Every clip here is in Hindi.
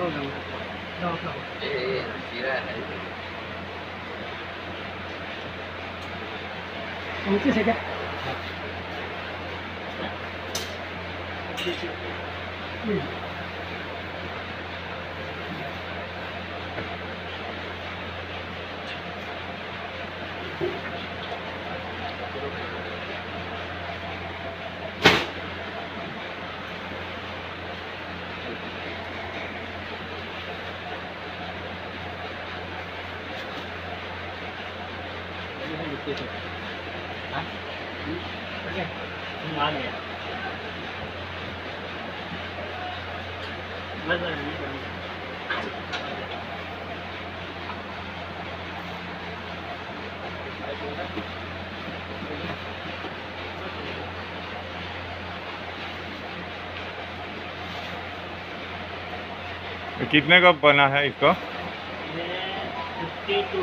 そうでもどうぞええ知らないお店先うん。कितने का बना है इसका? फिफ्टी टू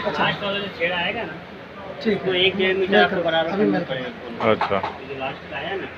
अच्छा। लास्ट वाला जो छेड़ा आएगा ना ठीक तो एक डेढ़ मीटर आपको बराबर अच्छा। जो लास्ट का आया ना